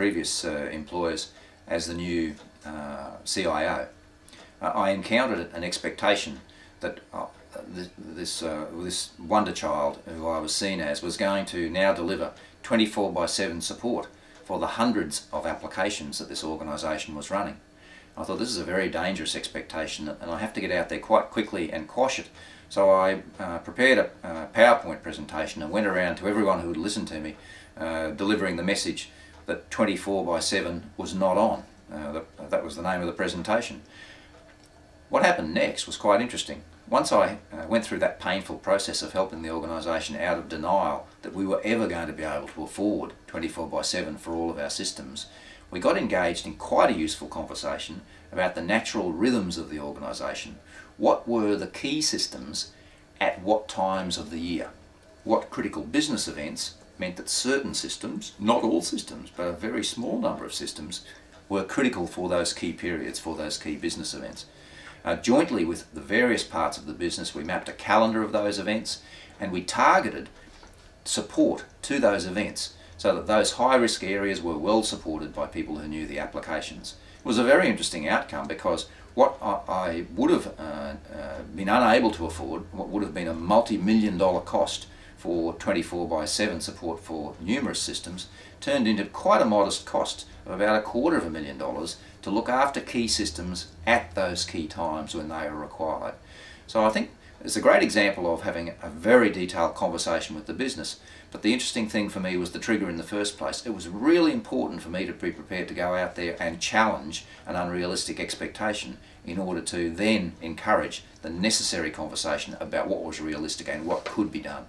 previous uh, employers as the new uh, CIO, uh, I encountered an expectation that this, this, wonder child, who I was seen as, was going to now deliver 24 by 7 support for the hundreds of applications that this organisation was running. I thought this is a very dangerous expectation and I have to get out there quite quickly and quash it. So I uh, prepared a PowerPoint presentation and went around to everyone who would listen to me uh, delivering the message that 24 by 7 was not on. Uh, that, that was the name of the presentation. What happened next was quite interesting. Once I uh, went through that painful process of helping the organisation out of denial that we were ever going to be able to afford 24 by 7 for all of our systems, we got engaged in quite a useful conversation about the natural rhythms of the organisation. What were the key systems at what times of the year? What critical business events meant that certain systems, not all systems, but a very small number of systems, were critical for those key periods, for those key business events. Uh, jointly with the various parts of the business, we mapped a calendar of those events and we targeted support to those events so that those high risk areas were well supported by people who knew the applications. It was a very interesting outcome because what I, would have uh, uh, been unable to afford, what would have been a multi-million dollar cost for 24 by 7 support for numerous systems, turned into quite a modest cost of about a quarter of a million dollars to look after key systems at those key times when they are required. So I think it's a great example of having a very detailed conversation with the business. But the interesting thing for me was the trigger in the first place. It was really important for me to be prepared to go out there and challenge an unrealistic expectation in order to then encourage the necessary conversation about what was realistic and what could be done.